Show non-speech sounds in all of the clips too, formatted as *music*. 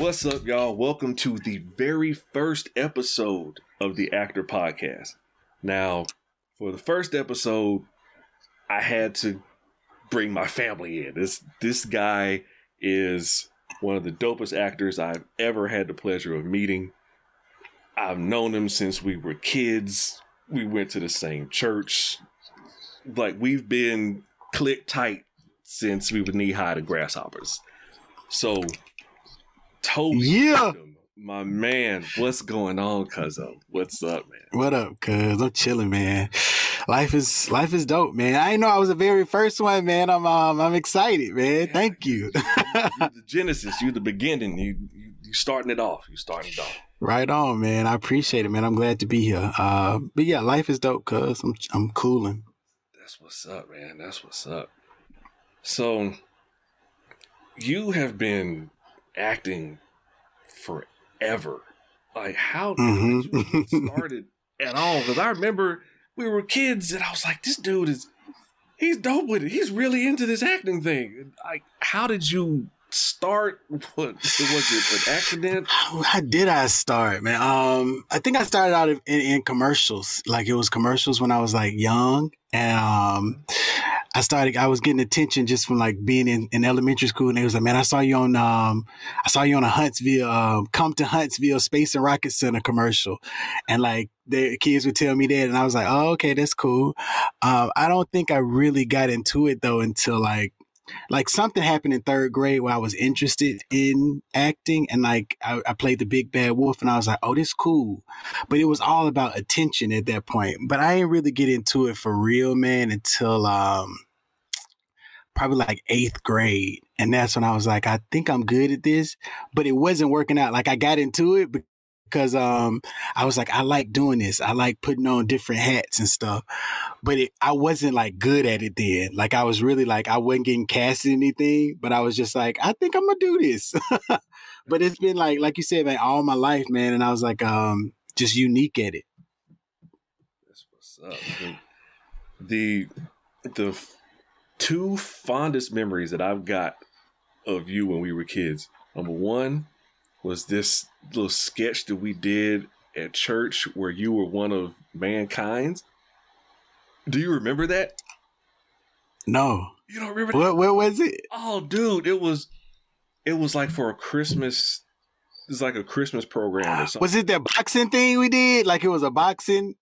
What's up, y'all? Welcome to the very first episode of the Actor Podcast. Now, for the first episode, I had to bring my family in. This this guy is one of the dopest actors I've ever had the pleasure of meeting. I've known him since we were kids. We went to the same church. Like we've been click tight since we were knee high to grasshoppers. So Tobie, Yeah. My man, what's going on, cuzzo? What's up, man? What up, cuz? I'm chilling, man. Life is life is dope, man. I know I was the very first one, man. I'm um, I'm excited, man. Thank you. You the *laughs* genesis, you the beginning. You you, you starting it off. You starting it off. right on, man. I appreciate it, man. I'm glad to be here. Uh, but yeah, life is dope, cuz I'm I'm cooling. That's what's up, man. That's what's up. So, you have been acting forever. Like, how did Mhm. you started at all? Because I remember we were kids, and I was like, this dude is, he's dope with it. He's really into this acting thing. Like, how did you start? What was it? An accident? How, how did I start, man? Um, I think I started out in, in commercials. Like it was commercials when I was like young, and um, I started. I was getting attention just from like being in, in elementary school, and they was like, "Man, I saw you on um, I saw you on a Huntsville, um, Compton Huntsville Space and Rocket Center commercial," and like the kids would tell me that, and I was like, "Oh, okay, that's cool." Um, I don't think I really got into it though until like like something happened in third grade where I was interested in acting and like I, I played the big bad wolf and I was like, oh, this cool. But it was all about attention at that point. But I didn't really get into it for real, man, until um probably like eighth grade. And that's when I was like, I think I'm good at this. But it wasn't working out. Like I got into it because um I was like, I like doing this. I like putting on different hats and stuff. But it, I wasn't like good at it then. Like I was really like I wasn't getting cast in anything, but I was just like, I think I'm gonna do this. *laughs* but it's been like like you said, man, all my life, man. And I was like, um, just unique at it. That's what's up. The the two fondest memories that I've got of you when we were kids. Number one was this little sketch that we did at church where you were one of mankind's. Do you remember that? No. You don't remember that? What what was it? Oh, dude, it was it was like for a Christmas. It's like a Christmas program or something. Was it that boxing thing we did? Like it was a boxing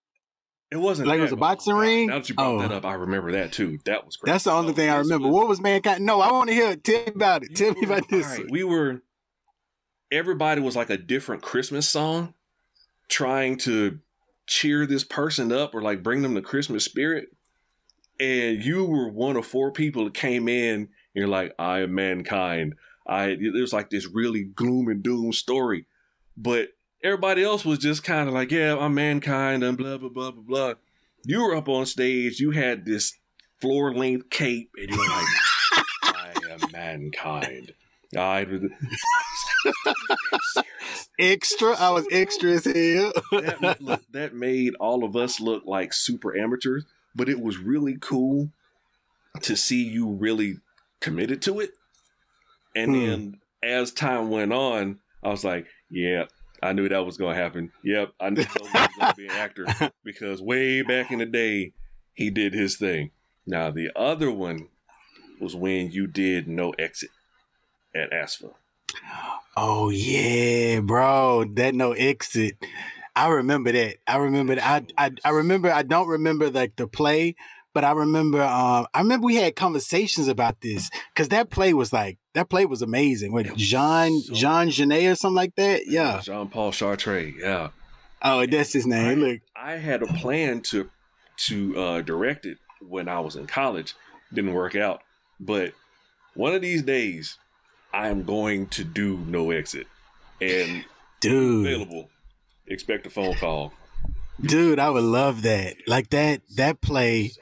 It wasn't Like it was a boxing ring? Now that you brought Oh. that up, I remember that too. That was great. That's the only Oh, thing I remember. what was mankind? No, I want to hear it. Tell me about it. Tell me about this. all right, we were everybody was like a different Christmas song, trying to cheer this person up or like bring them the Christmas spirit. And you were one of four people that came in. And you're like, I am mankind. I it was like this really gloom and doom story, but everybody else was just kind of like, yeah, I'm mankind and blah blah blah blah blah. You were up on stage. You had this floor length cape, and you're like, *laughs* I am mankind. I *laughs* Extra. I was extra as hell. *laughs* that, look, that made all of us look like super amateurs, but it was really cool to see you really committed to it. And Hmm. then as time went on, I was like, yeah, I knew that was going to happen. Yep, I knew Tobie was going to be an actor *laughs* because way back in the day, he did his thing. Now, the other one was when you did No Exit at ASFA. Oh yeah, bro. That no exit. I remember that. I remember that. I, I I remember I don't remember like the play, but I remember um I remember we had conversations about this because that play was like that play was amazing. With Jean so- Jean Genet or something like that. Yeah. Jean Paul Sartre. Yeah. Oh, that's his name. Look. I had a plan to to uh, direct it when I was in college. Didn't work out, but one of these days, I am going to do no exit and *laughs* Dude. available. Expect a phone call. Dude, I would love that. Like that that play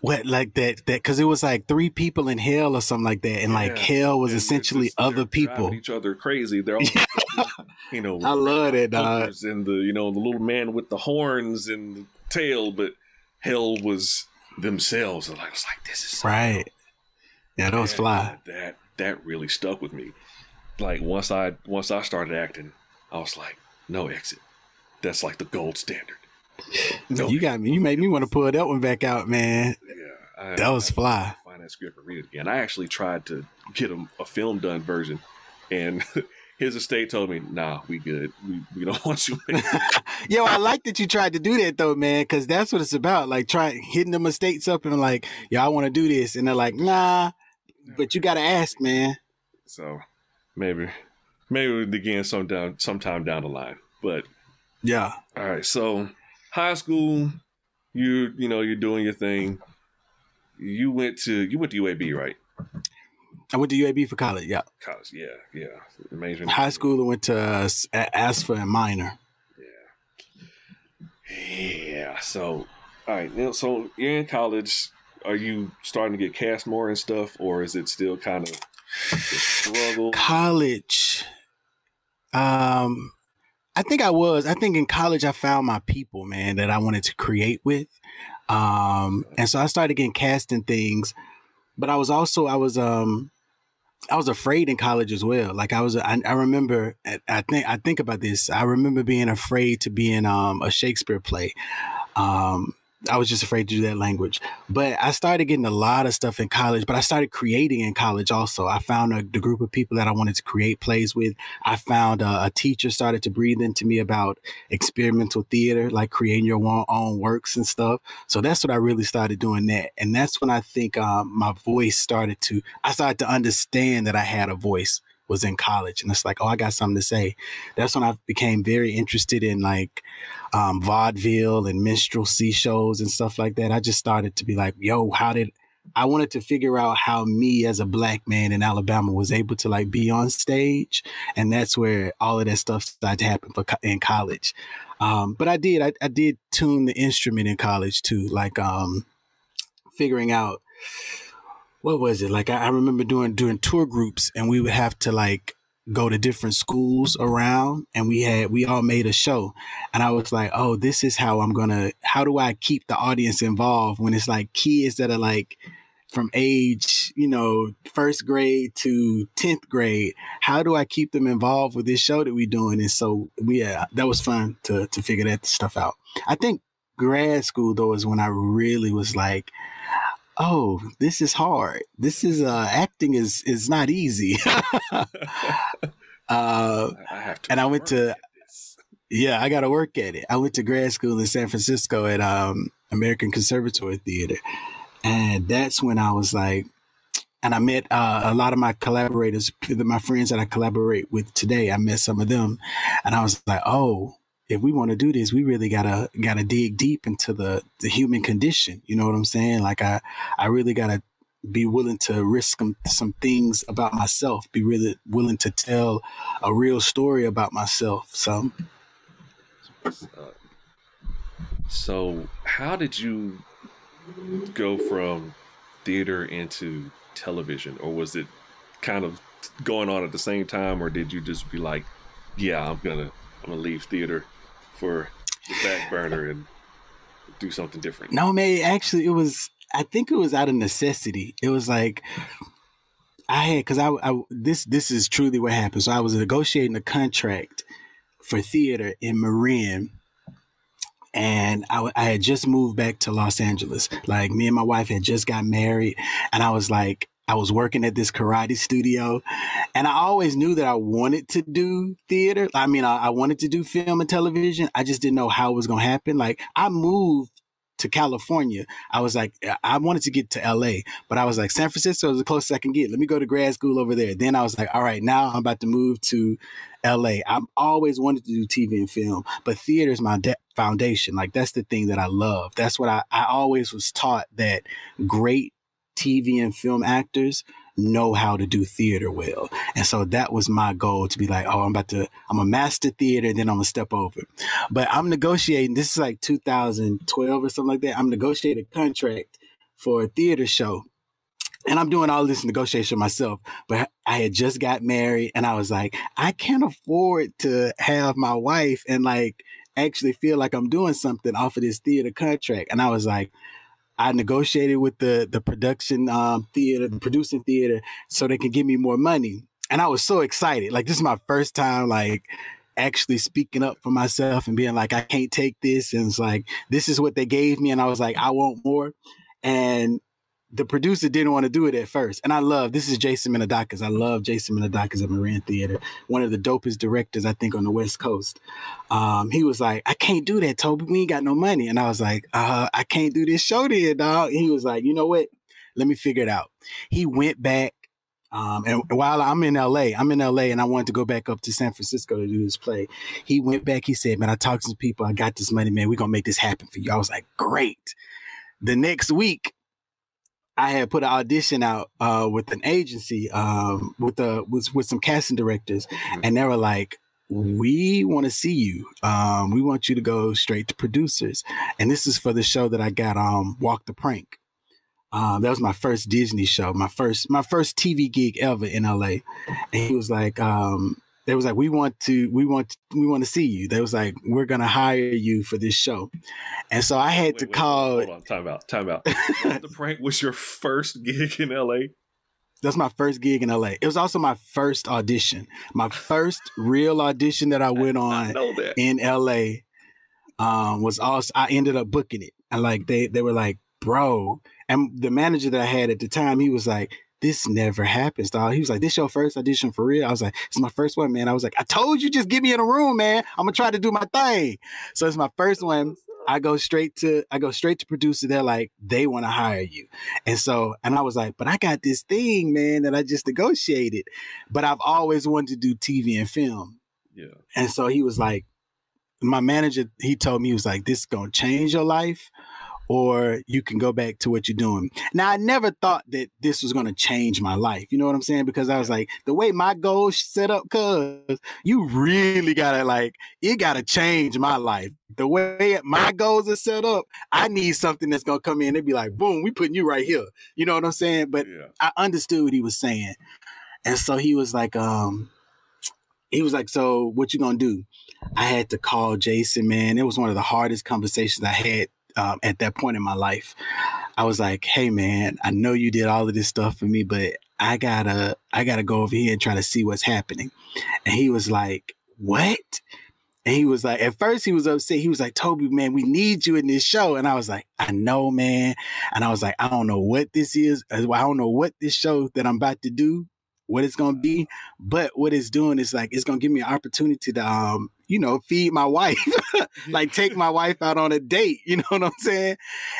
what like that that because it was like three people in hell or something like that and like hell was And essentially other people each other crazy. They're *laughs* all, you know, i love that dog and the you know the little man with the horns and the tail, but hell was themselves. And I was like, this is right yeah those Yeah, fly That that really stuck with me. like once I once I started acting, I was like, no exit. That's like the gold standard. No, *laughs* you got me. You made me want to pull that one back out, man. Yeah, I, that was fly. find that script and read it again. I actually tried to get a, a film done version, and *laughs* his estate told me, "Nah, we good. We, we don't *laughs* want you." Yo, I like that you tried to do that though, man, because that's what it's about. Like trying hitting the estates up and like, "Yeah, I want to do this," and they're like, "Nah," but you got to ask, man. So maybe, maybe again some down sometime down the line. But yeah. All right. So high school, you you know you're doing your thing. You went to you went to UAB, right? I went to UAB for college. Yeah. College. Yeah. Yeah. Amazing. High school, I went to uh, ASFA and minor. Yeah. Yeah. So, all right. So you're in college. Are you starting to get cast more and stuff, or is it still kind of struggle? College. Um, I think I was. I think in college I found my people, man, that I wanted to create with. Um, and so I started getting cast in things, but I was also I was um I was afraid in college as well. Like I was, I, I, remember, I think, I think about this. I remember being afraid to be in um, a Shakespeare play. Um, I was just afraid to do that language. But I started getting a lot of stuff in college, but I started creating in college also. I found a, the group of people that I wanted to create plays with. I found a, a teacher started to breathe into me about experimental theater, like creating your own, own works and stuff. So that's what I really started doing that. And that's when I think um, my voice started to, I started to understand that I had a voice was in college and it's like oh i got something to say. That's when i became very interested in like um, vaudeville and minstrelsy shows and stuff like that. I just started to be like yo how did i wanted to figure out how me as a black man in alabama was able to like be on stage and that's where all of that stuff started to happen for, in college. Um, but i did I, I did tune the instrument in college too like um, figuring out what was it? Like? I, I remember doing doing tour groups, and we would have to like go to different schools around and we had we all made a show. And i was like oh this is how i'm gonna how do i keep the audience involved when it's like kids that are like from age you know first grade to 10th grade? How do i keep them involved with this show that we're doing? And so we yeah that was fun to to figure that stuff out. I think grad school though is when i really was like oh, this is hard. This is uh, acting is is not easy. *laughs* uh, I and I went to yeah, I got to work at it. I went to grad school in San Francisco at um, American Conservatory Theater, and that's when I was like, and I met uh, a lot of my collaborators, my friends that I collaborate with today. I met some of them, and I was like, oh, if we want to do this, we really gotta gotta dig deep into the the human condition. You know what I'm saying? Like I I really gotta be willing to risk some, some things about myself. Be really willing to tell a real story about myself. So. So, how did you go from theater into television, or was it kind of going on at the same time, or did you just be like, "Yeah, I'm gonna I'm gonna leave theater for the back burner and do something different? No, man. Actually, it was. I think it was out of necessity. It was like I had because I, I this this is truly what happened. So I was negotiating a contract for theater in Marin. And I, I had just moved back to Los Angeles. Like me and my wife had just got married, and I was like, I was working at this karate studio and I always knew that I wanted to do theater. I mean, I, I wanted to do film and television. I just didn't know how it was going to happen. Like I moved to California. I was like, I wanted to get to LA, but I was like, San Francisco is the closest I can get. Let me go to grad school over there. Then I was like, all right, now I'm about to move to LA. I've always wanted to do TV and film, but theater is my foundation. Like that's the thing that I love. That's what I, I always was taught that great TV and film actors know how to do theater well. And so that was my goal to be like, oh, I'm about to, I'm a master theater, then I'm gonna step over. But I'm negotiating, this is like 2012 or something like that. I'm negotiating a contract for a theater show. And I'm doing all this negotiation myself, but I had just got married and I was like, I can't afford to have my wife and like actually feel like I'm doing something off of this theater contract. And I was like, I negotiated with the the production um, theater, the producing theater, so they can give me more money. and I was so excited. Like this is my first time like actually speaking up for myself and being like, I can't take this. And it's like, this is what they gave me. And I was like, I want more. And the producer didn't want to do it at first. And I love this is Jasson Minadakis. I love Jasson Minadakis at Marin Theater, one of the dopest directors I think on the West Coast. Um, he was like, I can't do that, Tobie. We ain't got no money. And I was like, uh, I can't do this show there, dog. And he was like, you know what? Let me figure it out. He went back. Um, and while I'm in LA, I'm in LA and I wanted to go back up to San Francisco to do this play. He went back. He said, Man, I talked to some people. I got this money, man. We're to make this happen for you. I was like, Great. The next week, I had put an audition out uh, with an agency um, with the with, with some casting directors, mm-hmm. and they were like, "We want to see you. Um, we want you to go straight to producers." And this is for the show that I got, um, Walk the Prank. Um, that was my first Disney show, my first my first TV gig ever in LA. And he was like, um, they was like, we want to, we want, we want to see you. They was like, we're gonna hire you for this show, and so I had wait, to wait, call. Hold on, time out, time out. the *laughs* prank was your first gig in LA. That's my first gig in LA. It was also my first audition, my first real audition that I *laughs* went on I in LA. Um, was also I ended up booking it, and like they they were like, bro, and the manager that I had at the time, he was like, this never happens, dog. He was like, this your first audition for real? I was like, it's my first one, man. I was like, I told you, just get me in a room, man. I'm gonna try to do my thing. So it's my first one. I go straight to I go straight to producer. They're like, they want to hire you. And so, and I was like, but I got this thing, man, that I just negotiated. But I've always wanted to do TV and film. Yeah. And so he was like, my manager, he told me, he was like, this is gonna change your life or you can go back to what you're doing. Now, I never thought that this was going to change my life. You know what I'm saying? Because I was like, the way my goals set up, cuz you really got to like, it got to change my life. The way my goals are set up, I need something that's going to come in and be like, boom, we putting you right here. You know what I'm saying? But yeah. I understood what he was saying. And so he was like, um, he was like, so what you going to do? I had to call Jasson, man. It was one of the hardest conversations I had um, at that point in my life. I was like, "Hey, man, I know you did all of this stuff for me, but I gotta, I gotta go over here and try to see what's happening." And he was like, "What?" And he was like, at first he was upset. He was like, Tobie, man, we need you in this show. And I was like, I know, man. And I was like, I don't know what this is. I don't know what this show that I'm about to do, what it's gonna be. But what it's doing is like it's gonna give me an opportunity to um you know, feed my *laughs* wife, like take my wife out on a date. You know *laughs* what I'm saying?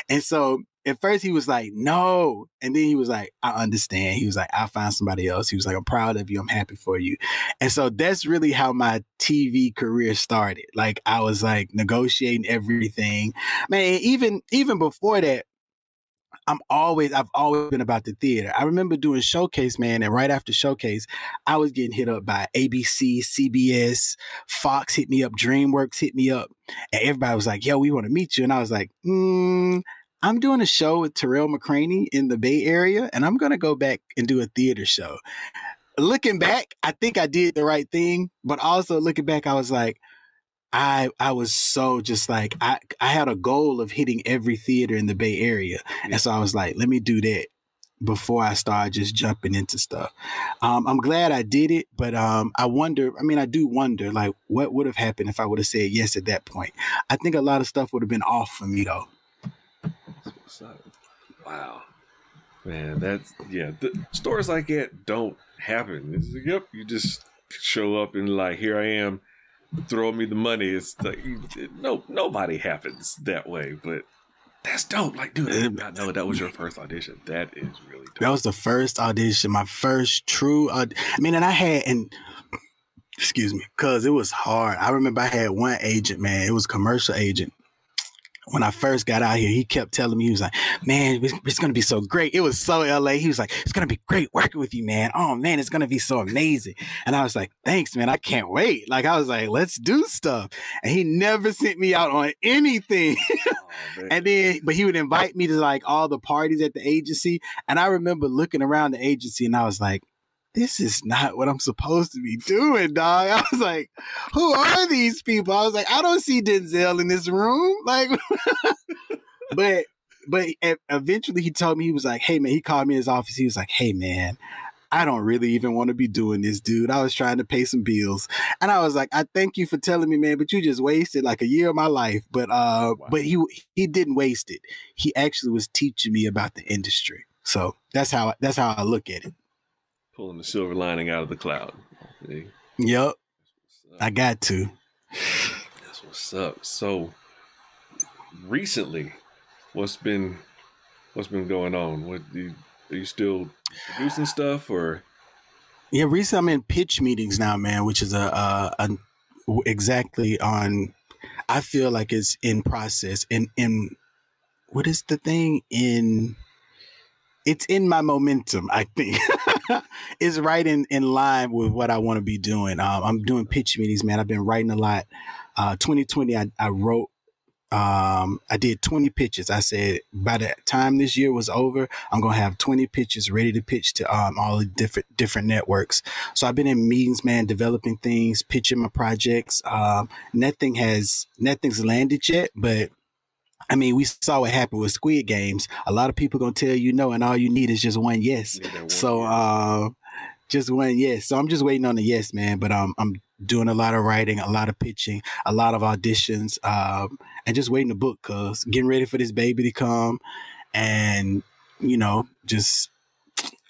And so at first he was like, no. And then he was like, I understand. He was like, I'll find somebody else. He was like, I'm proud of you. I'm happy for you. And so that's really how my TV career started. Like I was like negotiating everything. Man, even even before that, I'm always, I've always been about the theater. I remember doing Showcase, man, and right after Showcase, I was getting hit up by ABC, CBS, Fox hit me up, DreamWorks hit me up, and everybody was like, yo, we want to meet you. And I was like, hmm, I'm doing a show with Tarell McCraney in the Bay Area, and I'm to go back and do a theater show. Looking back, I think I did the right thing, but also looking back, I was like, I I was so just like I I had a goal of hitting every theater in the Bay Area, and so I was like, let me do that before I start just jumping into stuff. Um, I'm glad I did it, but um, I wonder. I mean, I do wonder, like, what would have happened if I would have said yes at that point. I think a lot of stuff would have been off for me, though. Wow, man, that's yeah. The stories like that don't happen. It's like, yep, you just show up and like, here I am throw me the money. It's like *laughs* no nobody happens that way, but that's dope. Like, dude, I did not know that was your first audition. That is really dope. That was the first audition, my first true. I mean, and I had and excuse me, cause it was hard. I remember I had one agent, man. It was commercial agent when I first got out here, he kept telling me, he was like, man, it's going to be so great. It was so LA. He was like, it's going to be great working with you, man. Oh, man, it's going to be so amazing. And I was like, thanks, man. I can't wait. Like, I was like, let's do stuff. And he never sent me out on anything. Oh, *laughs* and then, but he would invite me to like all the parties at the agency. And I remember looking around the agency and I was like, this is not what I'm supposed to be doing, dog. I was like, who are these people? I was like, I don't see Denzel in this room. Like, *laughs* but, but eventually he told me, he was like, hey, man, he called me in his office. He was like, hey, man, I don't really even want to be doing this, dude. I was trying to pay some bills. And I was like, I thank you for telling me, man, but you just wasted like a year of my life. But uh wow. but he he didn't waste it. He actually was teaching me about the industry. So that's how that's how I look at it. Pulling the silver lining out of the cloud. Yep. I got to. That's what's up. So recently, what's been what's been going on? What you, are you still producing stuff or? Yeah, recently I'm in pitch meetings now, man, which is a, a, a exactly on. I feel like it's in process. In in what is the thing in? It's in my momentum. I think *laughs* *laughs* it's right in in line with what I want to be doing. Um, I'm doing pitch meetings, man. I've been writing a lot. Uh, 2020, I, I wrote um, I did 20 pitches. I said by the time this year was over, I'm gonna have 20 pitches ready to pitch to um, all the different different networks. So I've been in meetings, man, developing things, pitching my projects. Um, nothing has nothing's landed yet, but I mean, we saw what happened with Squid Games. A lot of people gonna tell you no, and all you need is just one yes. so, uh, just one yes. So I'm just waiting on the yes, man. But um, I'm doing a lot of writing, a lot of pitching, a lot of auditions, um, and just waiting to book because getting ready for this baby to come and, you know, just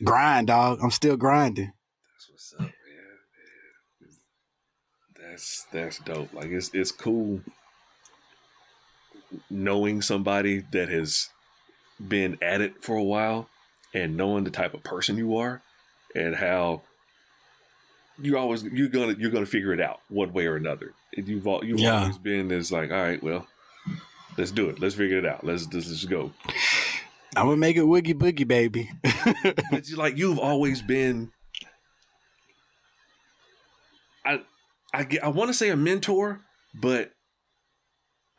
grind, dog. I'm still grinding. That's what's up, man. That's that's dope. Like it's it's cool knowing somebody that has been at it for a while and knowing the type of person you are and how you always you're gonna you're gonna figure it out one way or another. You've you've yeah. always been this like, all right, well, let's do it. Let's figure it out. Let's let's, let's go. I'm gonna make it woogie boogie, baby. *laughs* it's like you've always been. I I I want to say a mentor, but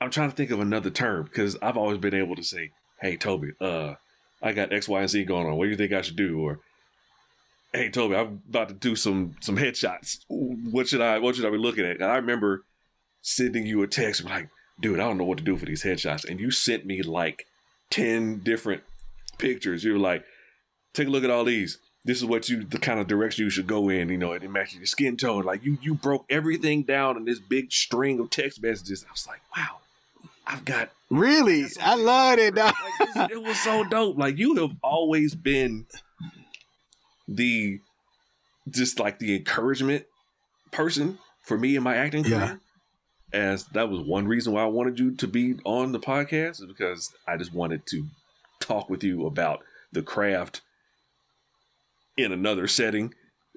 I'm trying to think of another term because I've always been able to say, "Hey, Tobie, uh, I got X, Y, and Z going on. What do you think I should do?" Or hey Tobie, I'm about to do some some headshots. What should I what should I be looking at? And I remember sending you a text like, dude, I don't know what to do for these headshots. And you sent me like 10 different pictures. You were like, take a look at all these. This is what you the kind of direction you should go in, you know, it matches your skin tone. Like you you broke everything down in this big string of text messages. I was like, wow, I've got Really? I love it. Like, it was so dope. Like you have always been the just like the encouragement person for me in my acting yeah. career. As that was one reason why I wanted you to be on the podcast is because I just wanted to talk with you about the craft in another setting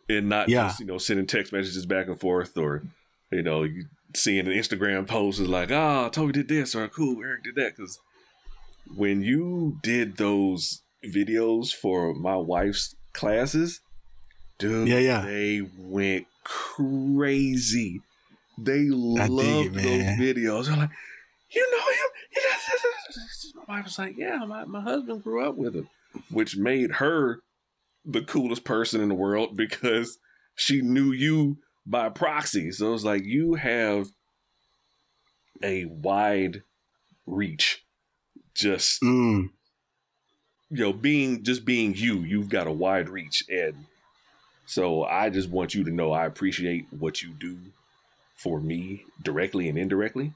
and not yeah. just, you know, sending text messages back and forth or, you know, seeing an Instagram post is like, ah, oh, Tobie did this or cool, Eric did that. Cause when you did those videos for my wife's classes, dude, yeah, yeah, they went crazy. They loved those videos. They're like, you know him? My wife was like, yeah, my, my husband grew up with him, which made her the coolest person in the world because she knew you by proxy. So it's like you have a wide reach. Just mm you know, being just being you, you've got a wide reach, and so I just want you to know I appreciate what you do for me directly and indirectly.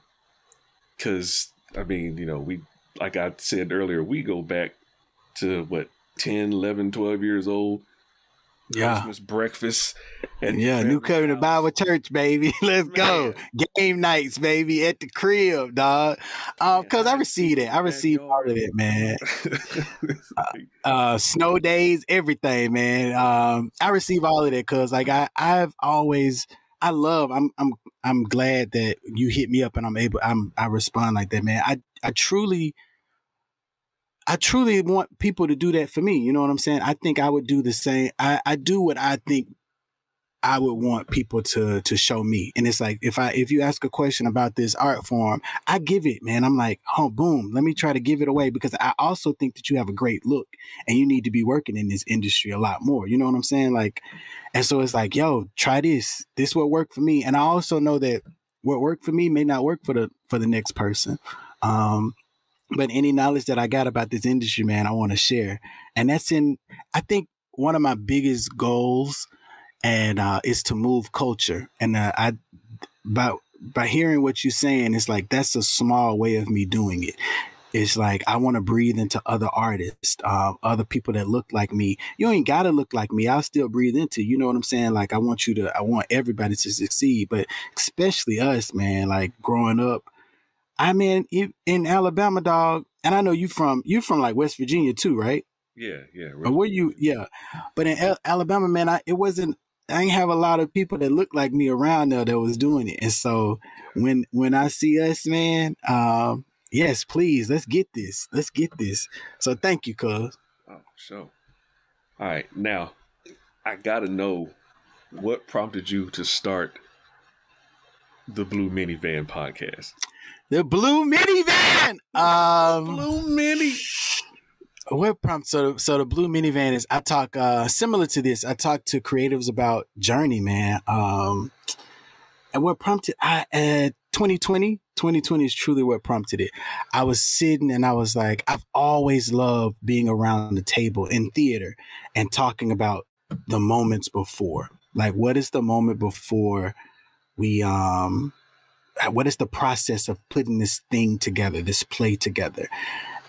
Cause I mean, you know, we like I said earlier, we go back to what 10, 11, 12 years old yeah. Christmas breakfast. And yeah, New Covenant Bible Church, baby. *laughs* Let's Man. *laughs* go. Game nights, baby, at the crib, dog. Um, cause I received it. I received part of it, man. *laughs* uh, uh, snow days, everything, man. Um, I receive all of that cause like I, I've always I love I'm I'm I'm glad that you hit me up and I'm able I'm I respond like that, man. I I truly I truly want people to do that for me. You know what I'm saying? I think I would do the same. I, I do what I think I would want people to to show me. And it's like if I if you ask a question about this art form, I give it, man. I'm like, oh boom, let me try to give it away because I also think that you have a great look and you need to be working in this industry a lot more. You know what I'm saying? Like, and so it's like, yo, try this. This will work for me. And I also know that what worked for me may not work for the for the next person. Um, but any knowledge that I got about this industry, man, I want to share. And that's in, I think one of my biggest goals, and uh, is to move culture. And uh, I, by by hearing what you're saying, it's like that's a small way of me doing it. It's like I want to breathe into other artists, uh, other people that look like me. You ain't gotta look like me. I'll still breathe into. You know what I'm saying? Like I want you to. I want everybody to succeed, but especially us, man. Like growing up, I mean, in Alabama, dog. And I know you from you from like West Virginia too, right? Yeah, yeah. But where you? Yeah, but in Alabama, man, I it wasn't. I ain't have a lot of people that looked like me around there that was doing it, and so when when I see us, man, um, yes, please, let's get this, let's get this. So thank you, cuz. Oh, sure. All right, now I gotta know what prompted you to start the Blue Minivan podcast. The Blue Minivan. Um, Blue Mini. what prompt? So so the blue minivan is i talk uh similar to this. I talk to creatives about journey man. Um and what prompted i uh 2020 2020 is truly what prompted it. I was sitting and i was like i've always loved being around the table in theater and talking about the moments before. Like what is the moment before we um what is the process of putting this thing together this play together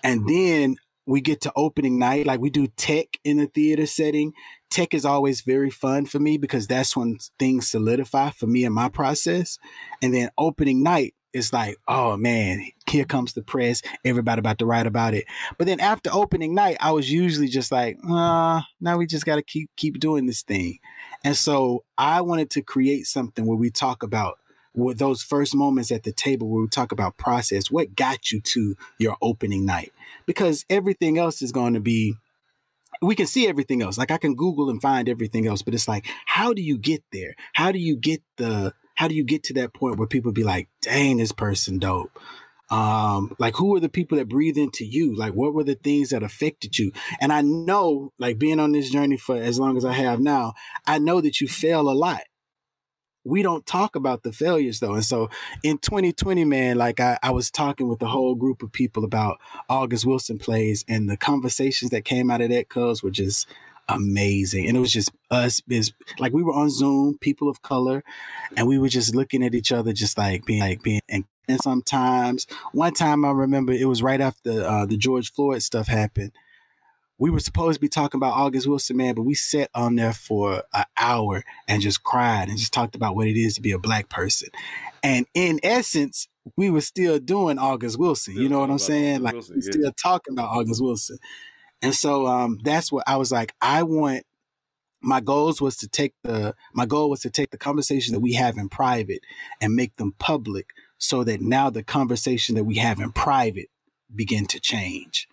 and then we get to opening night, like we do tech in a theater setting. Tech is always very fun for me because that's when things solidify for me in my process. And then opening night is like, oh man, here comes the press. Everybody about to write about it. But then after opening night, I was usually just like, uh, now we just got to keep keep doing this thing. And so I wanted to create something where we talk about with those first moments at the table where we talk about process. What got you to your opening night? because everything else is going to be we can see everything else. Like I can Google and find everything else, but it's like, how do you get there? How do you get the how do you get to that point where people be like, dang, this person dope? Um, like who are the people that breathe into you? Like what were the things that affected you? And I know, like being on this journey for as long as I have now, I know that you fail a lot we don't talk about the failures though. And so in 2020, man, like I, I was talking with a whole group of people about August Wilson plays and the conversations that came out of that cuz were just amazing. And it was just us is like we were on Zoom, people of color, and we were just looking at each other, just like being like being and, and sometimes one time I remember it was right after uh, the George Floyd stuff happened we were supposed to be talking about August Wilson, man, but we sat on there for an hour and just cried and just talked about what it is to be a black person. And in essence, we were still doing August Wilson. Still you know what I'm saying? August like Wilson, yeah. still talking about August Wilson. And so um, that's what I was like, I want my goals was to take the my goal was to take the conversation that we have in private and make them public so that now the conversation that we have in private begin to change.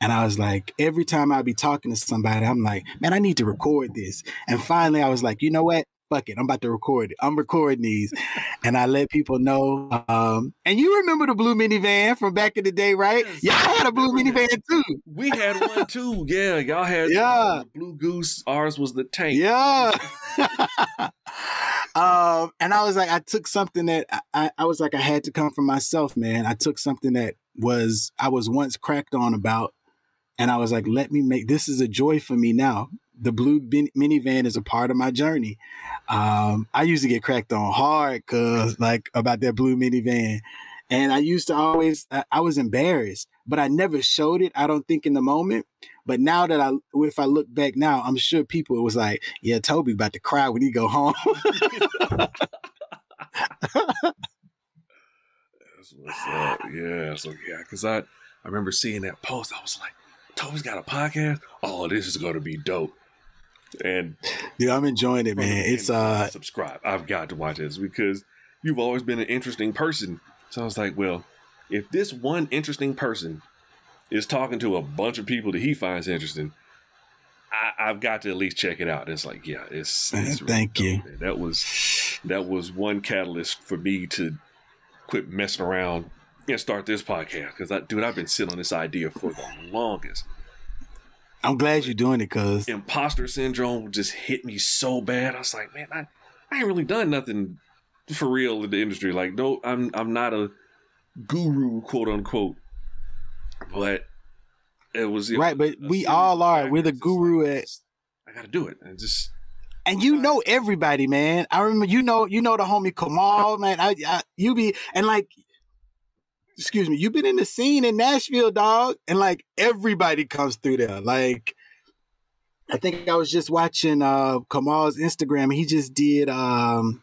And I was like, every time I'd be talking to somebody, I'm like, man, I need to record this. And finally, I was like, you know what? Fuck it. I'm about to record it. I'm recording these. and I let people know. Um, and you remember the blue minivan from back in the day, right? Yes, y'all had a blue minivan too. We had one too. Yeah. Y'all had yeah. blue goose. Ours was the tank. Yeah. *laughs* um, and I was like, I took something that I, I was like, I had to come from myself, man. I took something that was I was once cracked on about and I was like, let me make this is a joy for me now. The blue bin- minivan is a part of my journey. Um, I used to get cracked on hard cause like about that blue minivan. And I used to always, I, I was embarrassed, but I never showed it. I don't think in the moment. But now that I, if I look back now, I'm sure people was like, yeah, Tobie about to cry when he go home. *laughs* That's what's up. Yeah. So yeah, because I, I remember seeing that post. I was like, Tobie's got a podcast. Oh, this is going to be dope. And dude, I'm enjoying it, man. It's uh subscribe. I've got to watch this because you've always been an interesting person. So I was like, well, if this one interesting person is talking to a bunch of people that he finds interesting, I, have got to at least check it out. It's like, yeah, it's, *laughs* it's really thank dope, you. Man. That was that was one catalyst for me to quit messing around and start this podcast because I, dude, I've been sitting on this idea for the longest. I'm glad you're doing it, cause imposter syndrome just hit me so bad. I was like, man, I, I ain't really done nothing for real in the industry. Like, no, I'm I'm not a guru, quote unquote, but it was right. Know, but we all are. We're the guru at I got to do it. And just and you know everybody, man. I remember you know you know the homie Kamal, man. I, I you be and like excuse me, you've been in the scene in Nashville, dog, and like everybody comes through there. Like I think I was just watching uh Kamal's Instagram. He just did um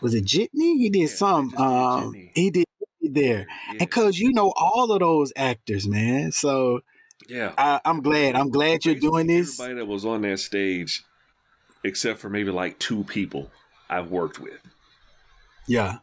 was it Jitney? He did yeah, some um he did there. Yeah. And cause you know all of those actors, man. So yeah, I, am glad. I'm glad you're doing this. Everybody that was on that stage, except for maybe like two people I've worked with. Yeah.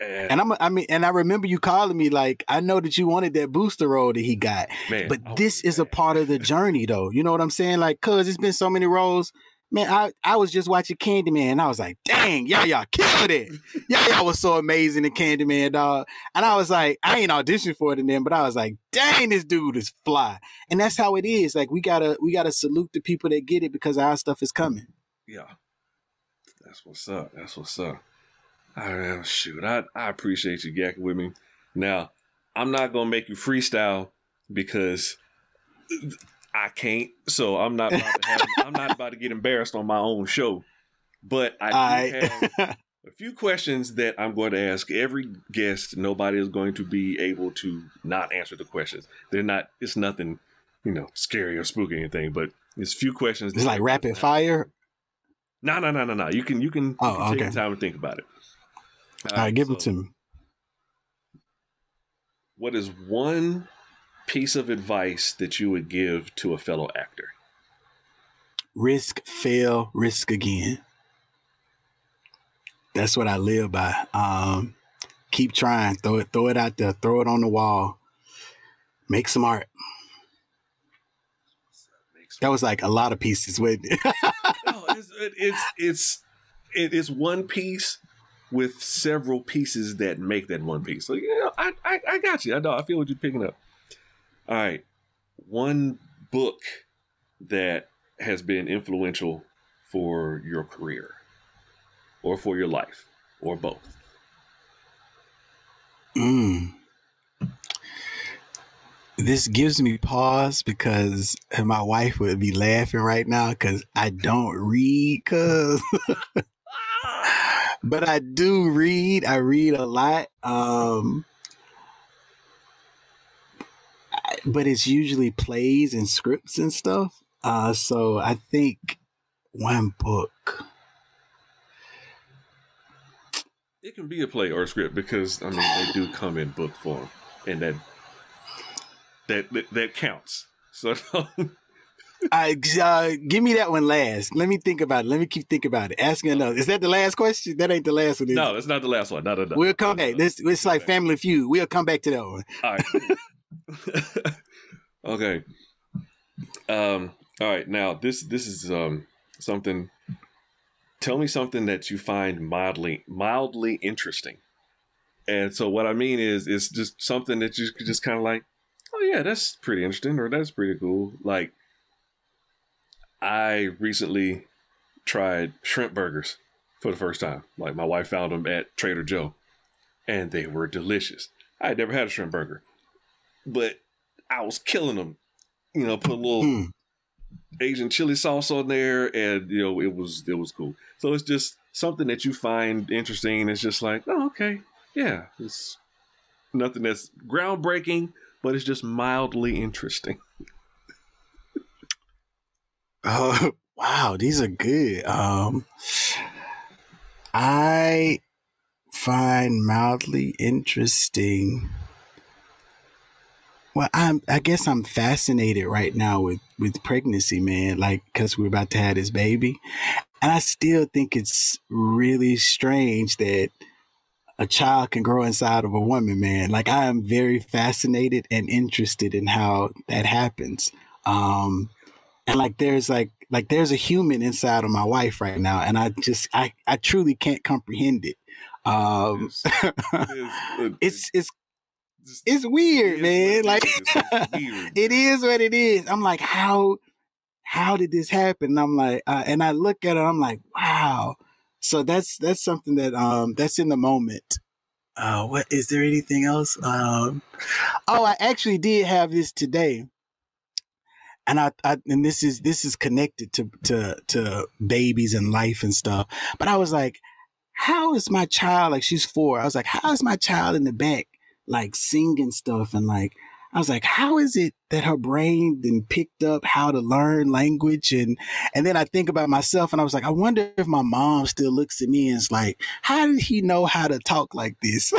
And, and I'm, I mean, and I remember you calling me like, I know that you wanted that booster role that he got, man, but oh, this man. is a part of the journey, though. You know what I'm saying? Like, cause it's been so many roles Man, I, I was just watching Candyman and I was like, dang, y'all, y'all killed it. y'all, y'all was so amazing in Candyman, dog. And I was like, I ain't auditioned for it in them, but I was like, dang, this dude is fly. And that's how it is. Like we gotta we gotta salute the people that get it because our stuff is coming. Yeah. That's what's up. That's what's up. All right, uh, shoot. I, I appreciate you gacking with me. Now, I'm not gonna make you freestyle because I can't. So I'm not about to have, I'm not about to get embarrassed on my own show. But I do have a few questions that I'm going to ask every guest. Nobody is going to be able to not answer the questions. They're not. It's nothing, you know, scary or spooky or anything. But it's a few questions. It's like rapid fire. No, no, no, no, no. You can you can, oh, you can okay. take time and think about it. All, right, give so, it to me. What is one piece of advice that you would give to a fellow actor? Risk, fail, risk again. That's what I live by. Um, keep trying. Throw it, throw it out there. Throw it on the wall. Make some art. That was like a lot of pieces, with it? *laughs* no, it's, it's it's it is one piece with several pieces that make that one piece. So you know, I, I I got you. I know. I feel what you're picking up. All right. One book that has been influential for your career or for your life or both. Mm. This gives me pause because my wife would be laughing right now because I don't read, cuz. *laughs* but I do read. I read a lot. Um, but it's usually plays and scripts and stuff. Uh, so I think one book. It can be a play or a script because I mean they do come in book form, and that that that, that counts. So. *laughs* I uh, give me that one last. Let me think about it. Let me keep thinking about it. Asking another. Is that the last question? That ain't the last one. no, it's not the last one. No, no, no. We'll come back. This it's like Family Feud. We'll come back to that one. All right. *laughs* okay. Um. All right. Now this this is um something. Tell me something that you find mildly mildly interesting. And so what I mean is it's just something that you just kind of like, oh yeah, that's pretty interesting or that's pretty cool. Like I recently tried shrimp burgers for the first time. Like my wife found them at Trader Joe and they were delicious. I had never had a shrimp burger but I was killing them. You know, put a little mm. Asian chili sauce on there, and you know, it was it was cool. So it's just something that you find interesting. It's just like, oh, okay, yeah, it's nothing that's groundbreaking, but it's just mildly interesting. *laughs* Oh *laughs* wow, these are good. Um, I find mildly interesting. Well, I'm. I guess I'm fascinated right now with with pregnancy, man. Like, cause we're about to have this baby, and I still think it's really strange that a child can grow inside of a woman, man. Like, I am very fascinated and interested in how that happens. Um, and like, there's like like there's a human inside of my wife right now, and I just I I truly can't comprehend it. Um, it's it's *laughs* it's weird, man. Like *laughs* it is what it is. I'm like, how how did this happen? And I'm like, uh, and I look at it, I'm like, wow. So that's that's something that um that's in the moment. Uh, what is there anything else? Um, oh, I actually did have this today. And I, I and this is this is connected to to to babies and life and stuff. But I was like, how is my child like she's four? I was like, how is my child in the back like singing stuff and like I was like, how is it that her brain then picked up how to learn language? And, and then I think about myself and I was like, I wonder if my mom still looks at me and is like, how did he know how to talk like this?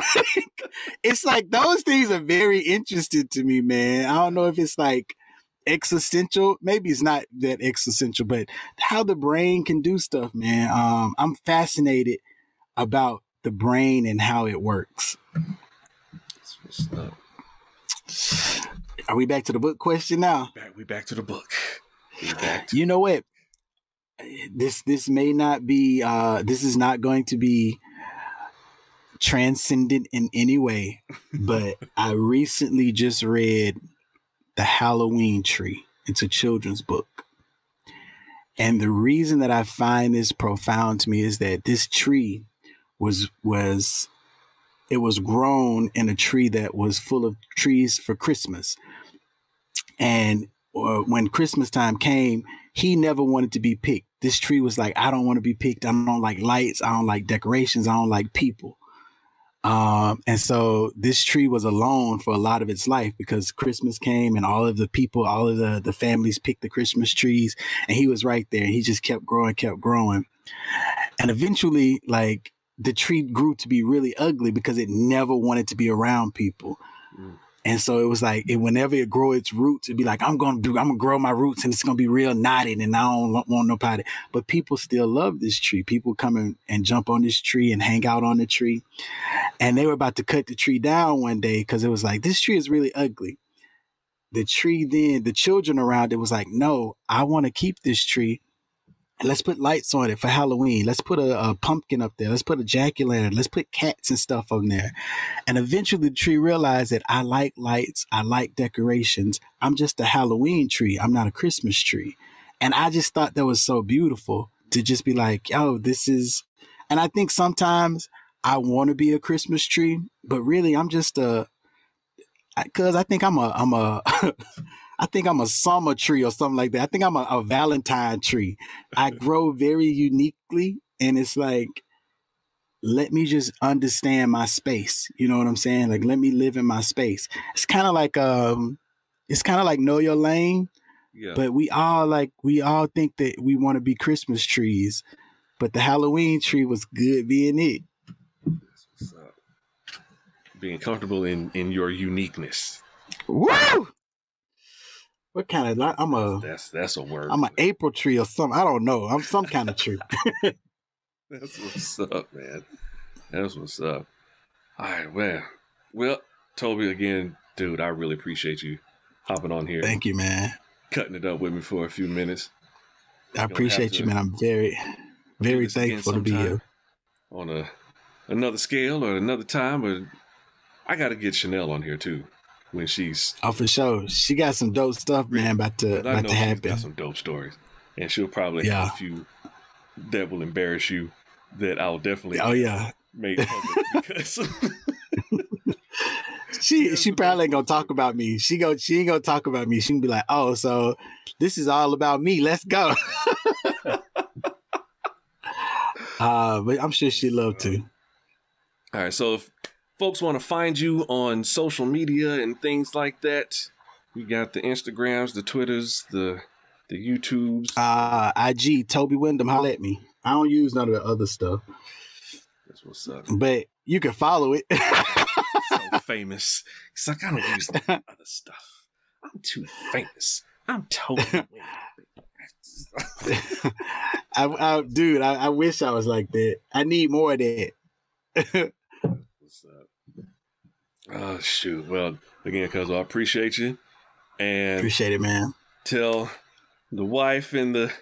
*laughs* it's like those things are very interesting to me, man. I don't know if it's like, existential. Maybe it's not that existential, but how the brain can do stuff, man. Um, I'm fascinated about the brain and how it works. Are we back to the book question now? Back, we back to the book. *sighs* To- you know what? This this may not be. Uh, this is not going to be transcendent in any way, *laughs* but I recently just read the Halloween Tree. It's a children's book. And the reason that I find this profound to me is that this tree was was it was grown in a tree that was full of trees for Christmas. And uh, when Christmas time came, he never wanted to be picked. This tree was like, I don't want to be picked. I don't like lights. I don't like decorations. I don't like people. Um, and so this tree was alone for a lot of its life because Christmas came and all of the people, all of the, the families picked the Christmas trees and he was right there. He just kept growing, kept growing. And eventually, like the tree grew to be really ugly because it never wanted to be around people. Mm. And so it was like, it, whenever it grow its roots, it'd be like, I'm to do, I'm to grow my roots and it's to be real knotted and I don't want no nobody. But people still love this tree. People come in and jump on this tree and hang out on the tree. And they were about to cut the tree down one day because it was like, this tree is really ugly. The tree then, the children around it was like, no, I want to keep this tree let's put lights on it for Halloween. Let's put a, a pumpkin up there. Let's put a jack o' lantern. Let's put cats and stuff on there. And eventually the tree realized that I like lights. I like decorations. I'm just a Halloween tree. I'm not a Christmas tree. And I just thought that was so beautiful to just be like, yo, this is, and I think sometimes I want to be a Christmas tree, but really I'm just a, cause I think I'm a, I'm a, *laughs* I think I'm a summer tree or something like that. I think I'm a, a Valentine tree. I *laughs* grow very uniquely, and it's like, let me just understand my space. You know what I'm saying? Like, let me live in my space. It's kind of like um, it's kind of like know your lane. Yeah. But we all like we all think that we want to be Christmas trees, but the Halloween tree was good being it. Being comfortable in in your uniqueness. Woo! What kind of? I'm a. That's that's a word. I'm an April tree or something. I don't know. I'm some kind of tree. *laughs* that's what's up, man. That's what's up. All right, well, well, Tobie, again, dude, I really appreciate you hopping on here. Thank you, man. Cutting it up with me for a few minutes. I appreciate you, man. I'm very, very thankful to be here. On a another scale or another time, but I got to get Chanel on here too when she's oh for sure. She got some dope stuff man about to about to happen got some dope stories. And she'll probably yeah. have a few that will embarrass you that I'll definitely oh yeah. make *laughs* *laughs* because she she probably ain't gonna talk about me. She go she ain't gonna talk about me. She can be like oh so this is all about me. Let's go. *laughs* Uh but I'm sure she'd love to. All right so if folks want to find you on social media and things like that, you got the Instagrams, the Twitters, the the YouTubes. Uh IG Tobie Windham, holla at me. I don't use none of the other stuff. That's what's up. But you can follow it. so *laughs* famous. Like I don't use the other stuff. I'm too famous. I'm Tobie *laughs* I, I, dude, I, I wish I was like that. I need more of that. *laughs* Oh shoot! Well, again, cuz I appreciate you, and appreciate it, man. Tell the wife and the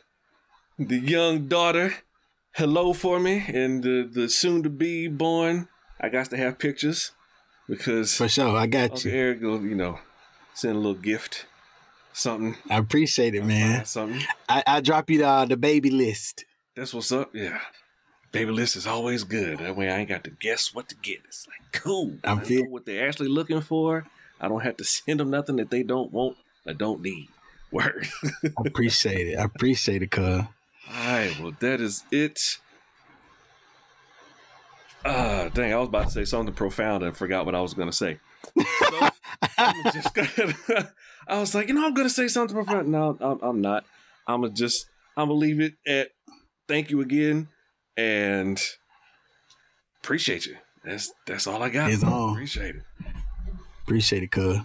the young daughter hello for me, and the the soon to be born. I got to have pictures because for sure I got Uncle you. Eric will, you know, send a little gift, something. I appreciate it, man. Something. I I drop you the the baby list. That's what's up. Yeah. Baby list is always good. That way I ain't got to guess what to get. It's like cool. I'm I know what they're actually looking for. I don't have to *laughs* send them nothing that they don't want or don't need. *laughs* Word. I appreciate it. I appreciate it, cuz. All right. Well, that is it. Ah, dang, I was about to say something profound and forgot what I was going to say. So, *laughs* I'm just gonna, I was like, you know, I'm going to say something profound. No, I'm, I'm not. I'm to just, I'm to leave it at thank you again and appreciate you. That's that's all I got. It's on. Appreciate it. Appreciate it, cuz.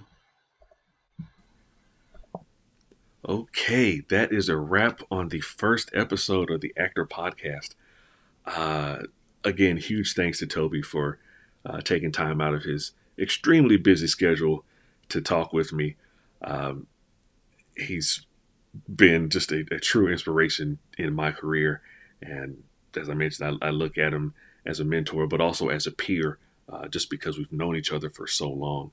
Okay, that is a wrap on the first episode of the Actor Podcast. Uh, again, huge thanks to Tobie for uh, taking time out of his extremely busy schedule to talk with me. Um, he's been just a, a, true inspiration in my career. And as I mentioned, I, I, look at him as a mentor, but also as a peer, uh, just because we've known each other for so long.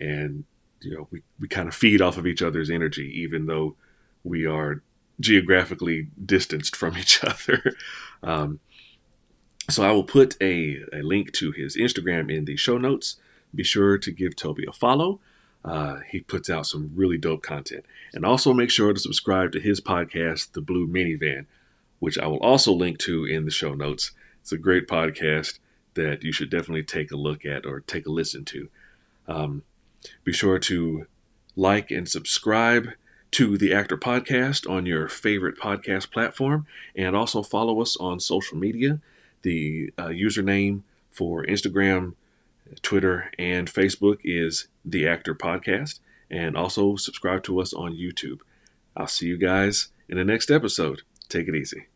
And, you know, we, we kind of feed off of each other's energy, even though we are geographically distanced from *laughs* each other. um, so I will put a, a link to his Instagram in the show notes. Be sure to give Tobie a follow. Uh, he puts out some really dope content. And also make sure to subscribe to his podcast, The Blue Minivan, which I will also link to in the show notes. It's a great podcast that you should definitely take a look at or take a listen to. Um, be sure to like and subscribe to the Actor Podcast on your favorite podcast platform and also follow us on social media. The uh, username for Instagram, Twitter, and Facebook is The Actor Podcast. And also subscribe to us on YouTube. I'll see you guys in the next episode. Take it easy.